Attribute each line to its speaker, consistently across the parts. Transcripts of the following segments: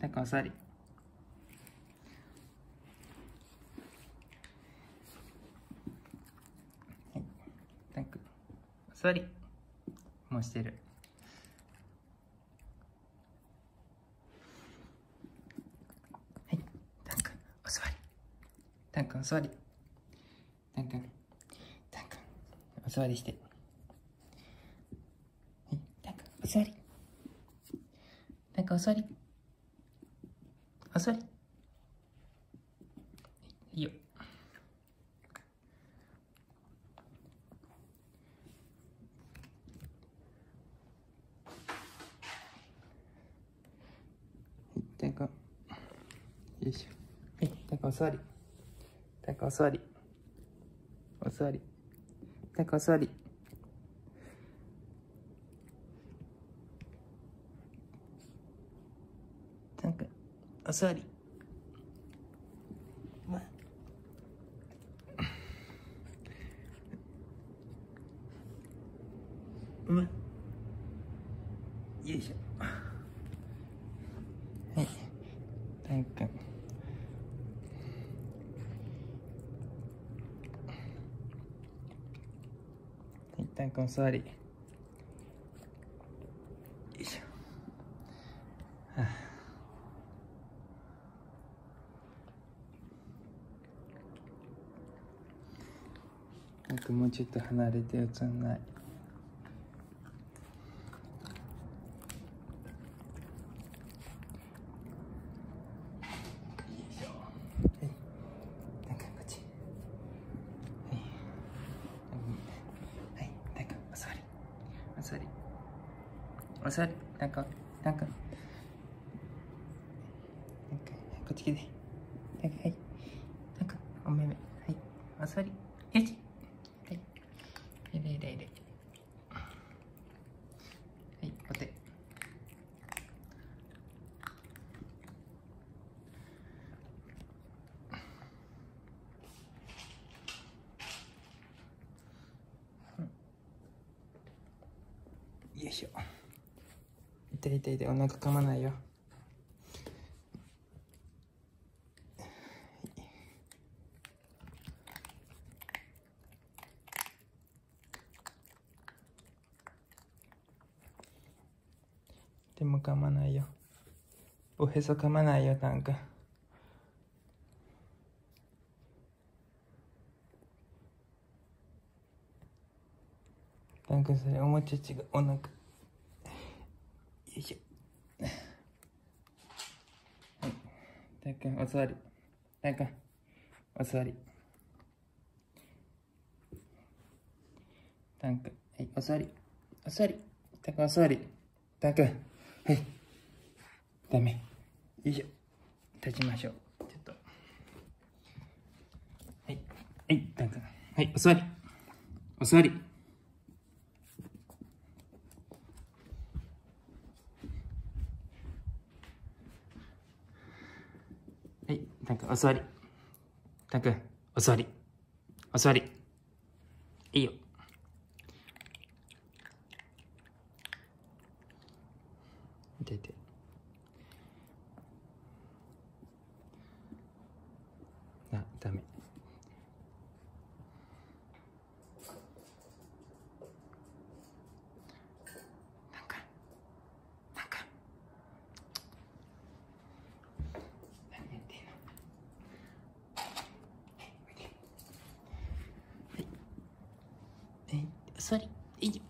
Speaker 1: たっくんお座り。はい。たっくんお座り。もしてる。はい。たっくんお座り。たっくんお座り。たっくんたっくんお座りして。はい。たっくんお座り。たっくんお座り。お座りいいよ。たっくんよいしょ。はい。たっくんお座り。たっくんお座り。お座り。たっくんお座りたっくんお座り。わうわよいしょ。はい。たっくんはいたっくんお座り。よいしょなんかもうちょっと離れて映んない。お座り。お座り。お座り。なんか、なんか。なんか、こっち来て。なんか、はい。なんか、お目目。はい。お座り。よし。はい。いれいれいれ。はい、お手。うんよいしょ。痛い痛い痛い、お腹かまないよ。でも噛まないよ。おへそ噛まないよ、なんか。なんかそれ、おもちゃちがお腹。よいしょ。はい。たっくん、お座り。たっくん、お座り。たくん、はい、お座り。お座り。たくん、お座り。たくん。はい。ダメ。よいしょ。立ちましょう。ちょっと。はい。はい、たくん。はい、お座り。お座り。はい、たんくん、お座り。たんくん、お座り。お座り。いいよ。痛い痛い。あ、ダメ。なんか、なんか。何やってんのは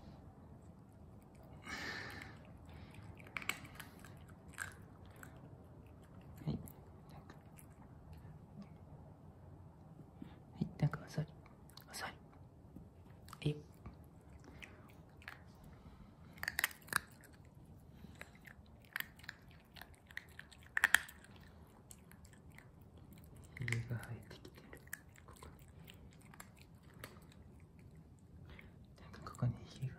Speaker 1: 跟你一个。